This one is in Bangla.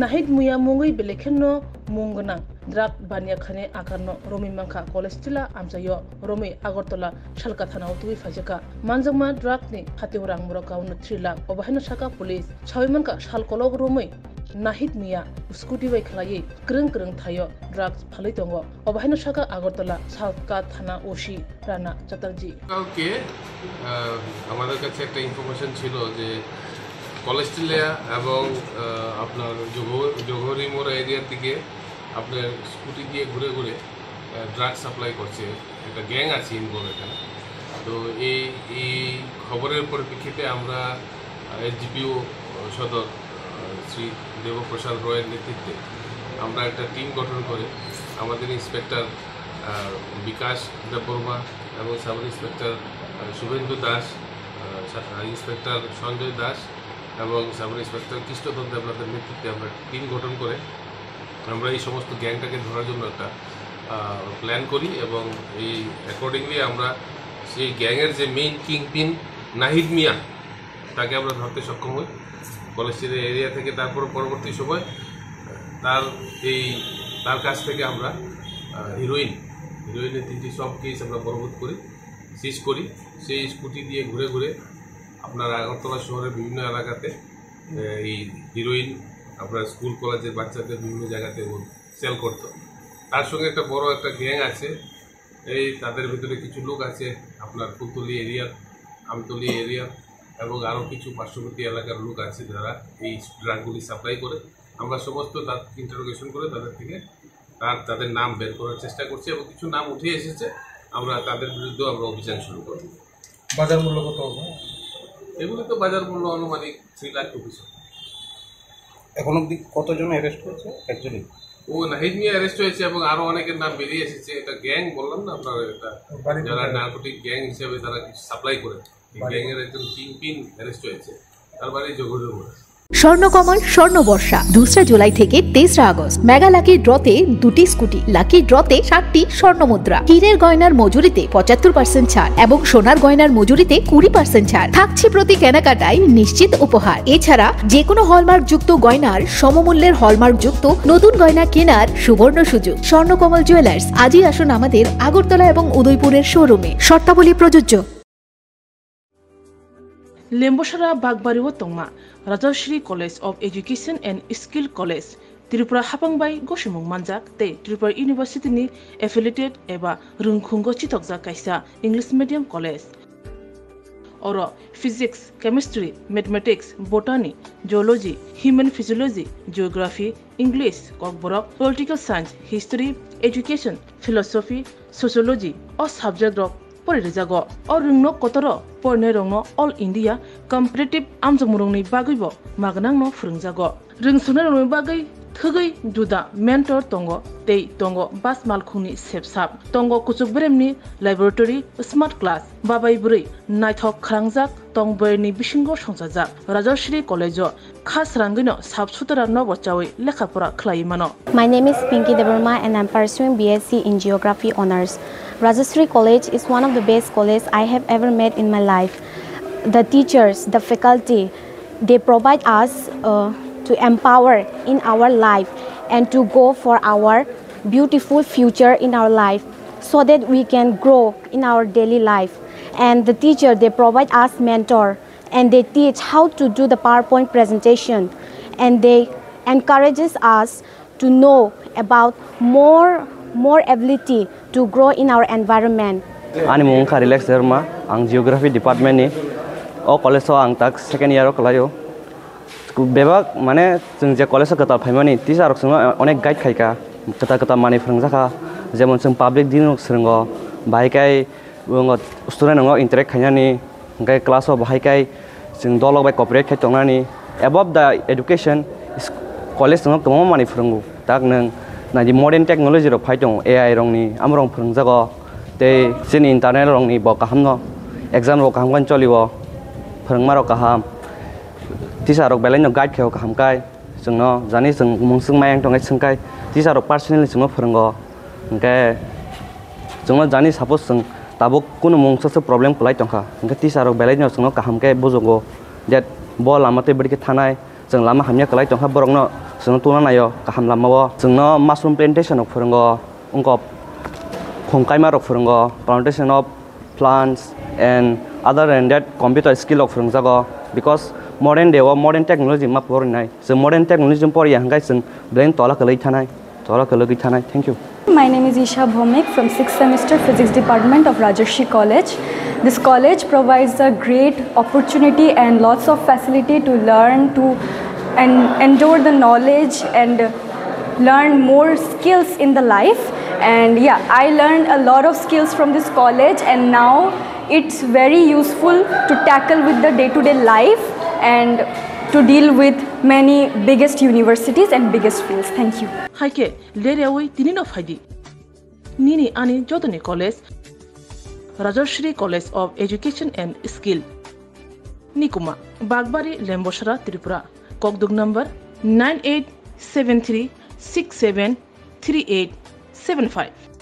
nahid muya mungui belekhenno mungana drug bania khane akarno romi mangkha college tila amsayo romi agartala shalka thana utui phajaka manjangma drug ni khati urang muro kaunu 3 lakh obahina saka police chawaimanka shalkolog romi nahid miya scooty bai khlai krung krung thayo drugs phalai tongo obahina saka agartala shalka thana oshi rana chatarji কালকে আমাদের কাছে একটা ইনফরমেশন ছিল যে কলেস্টিলিয়া এবং আপনার জোহরি মোড়া এরিয়ার দিকে আপনার স্কুটি দিয়ে ঘুরে ঘুরে ড্রাগ সাপ্লাই করছে। একটা গ্যাং আছে ইনভলভ এখানে। তো এই এই খবরের পরিপ্রেক্ষিতে আমরা এসডিপিও সদর শ্রী দেবপ্রসাদ রয়ের নেতৃত্বে আমরা একটা টিম গঠন করে আমাদের ইন্সপেক্টর বিকাশ দেববর্মা এবং sub inspector Shubhendu Das inspector Sanjay Das এবং সাব ইন্সপেক্টর কৃষ্ণধর দেবনাথের নেতৃত্বে আমরা টিম গঠন করে আমরা এই সমস্ত গ্যাংটাকে ধরার জন্য একটা প্ল্যান করি এবং এই অ্যাকর্ডিংলি আমরা সেই গ্যাংয়ের যে মেইন কিং পিন নাহিদ মিয়া, তাকে আমরা ধরতে সক্ষম হই। কলেজের এরিয়া থেকে তারপর পরবর্তী সময়, তার এই, তার কাছ থেকে আমরা হিরোইন হিরোইনের তিনটি সব কেস আমরা বরবোধ করি সিজ করি। সেই স্কুটি দিয়ে ঘুরে ঘুরে আপনার আগরতলা শহরের বিভিন্ন এলাকাতে এই হিরোইন আপনার স্কুল কলেজের বাচ্চাদের বিভিন্ন জায়গাতে সেল করতো। তার সঙ্গে একটা বড় একটা গ্যাং আছে, এই তাদের ভিতরে কিছু লোক আছে, আপনার ফুলতলি এরিয়ার আমতলি এরিয়া এবং আরও কিছু পার্শ্ববর্তী এলাকার লোক আছে যারা এই ড্রাগগুলি সাপ্লাই করে। আমরা সমস্ত তার ইন্টারোগেশন করে তাদের থেকে তার, তাদের নাম বের করার চেষ্টা করছি এবং কিছু নাম উঠে এসেছে। আমরা তাদের বিরুদ্ধেও আমরা অভিযান শুরু করব। বাজার মূল্য কত এগুলি তো বাজার মূল্য আনুমানিক থ্রি লাখ রুপিস এখন অব্দি কতজন অ্যারেস্ট হয়েছে? অ্যাকচুয়ালি ও নাহিদ মিয়া অ্যারেস্ট হয়েছে এবং আরও অনেকের নাম বেরিয়ে এসেছে। এটা গ্যাং বললাম না আপনার? এটা যারা নার্কোটিক গ্যাং হিসেবে তারা সাপ্লাই করে। এই গ্যাংয়ের একজন কিং পিন অ্যারেস্ট হয়েছে। তার বাড়ি যোগযোগ স্বর্ণকমল, স্বর্ণবর্ষা, দোসরা জুলাই থেকে তেসরা আগস্ট। মেগা লাকি ড্রতে দুটি স্কুটি, লাকি ড্রতে সাতটি স্বর্ণ মুদ্রা হীরের গয়নার মজুরিতে পঁচাত্তর পার্সেন্ট ছাড় এবং সোনার গয়নার মজুরিতে কুড়ি পার্সেন্ট ছাড়। থাকছে প্রতি কেনাকাটায় নিশ্চিত উপহার। এছাড়া যে কোনো হলমার্ক যুক্ত গয়নার সমমূল্যের হলমার্ক যুক্ত নতুন গয়না কেনার সুবর্ণ সুযোগ। স্বর্ণকমল জুয়েলার্স, আজই আসুন আমাদের আগরতলা এবং উদয়পুরের শোরুমে। শর্তাবলী প্রযোজ্য। লেম্বসারা বাগবাড়িও তংমা। Rajshree college of education and skill college, Tripura হাপাংবাই, গসিমুং মানজাক তে ত্রিপুরা ইউনিভার্সিটিনি এফিলিটেড এবা রুংখুঙ্গ চিতকজা কাইসা English medium college. Or physics, chemistry, mathematics, botany, geology, human physiology, geography, English, Kokborok, political science, history, education, philosophy sociology O subject porirejago o ringno kotoro porne rongno all india competitive amjongmurongni bagibo magnangno phurungjago ringsune rongni bagi thögei juda mentor tongo tei tongo bas malkhungni sepsap tongo kuchukbremni laboratory smart class babai buri naithok khangjak tongboyni bisingo songjajak rajashri college khas rangino sap sutra no bachawi lekhapora khlaimano my name is pinky deverma and i'm pursuing bsc in geography honors Rajasri College is one of the best colleges I have ever met in my life. The teachers, the faculty, they provide us uh, to empower in our life and to go for our beautiful future in our life so that we can grow in our daily life. And the teacher, they provide us mentor and they teach how to do the PowerPoint presentation and they encourages us to know about more more ability to grow in our environment ani mung kha relax derma ang geography department ni o college o ang tak second year o kalayo bebak mane जों जे कलेज गता फाइमानि टिचार जों अनेक गाइड खायका कता कता माने फोरोंजाखा जेमन जों पाब्लिक दिन सोलोंगो बाहायखाय स्टुडेन्ट नङो इन्टारेक्ट खायनानि ओमफ्राय क्लासाव बाहायखाय जों दलाव बाय कपारेट खाय तंनानि एबभ दा एडुकेसन कलेज दङ गोबां माने फोरोंगौ दा नों na ji modern technology rok phai tong ai rong ni am rong phung jago. Để sin internet rong ni bo ham nó, exam rok kaham kan cholibo phung ma rok kaham tisa rok belen no guide kheo kaham kai. Sung no jani sung mung sung mayang tong sung kai. Tisa rok personally sung phung go. Ngke sung no xong, ta sung tabo kuno mung sa problem của pulai tong kha. Ngke tisa rok belen no sung no kaham kai bojongo that bo lama te beri ke thanai. Sung lama hamya kalai tong kha borong nó जों तुना नायो गाहाम लामाव जोंनो मासरुम प्लेन्टेसन फोरोंगो उनको फंकाइमा फोरोंगो plantation of plants and other than that computer skill of फोरोंजागो because modern day or modern technology मा फरायनाय जों modern technology फरायो हांगाय जों ब्लेन तला कलै थानाय तला कलै थानाय thank you My name is Isha Bhomik from 6th semester physics department of Rajarshi College. This college provides a great opportunity and lots of facility to learn to and endure the knowledge and learn more skills in the life and yeah I learned a lot of skills from this college and now it's very useful to tackle with the day-to-day life and to deal with many biggest universities and biggest fields. Thank you. haike leriawi tini no faidi nini ani jodoni college Rajarshri College of Education and Skill Nikuma Bagbari Lembosra kokduk number 9873673875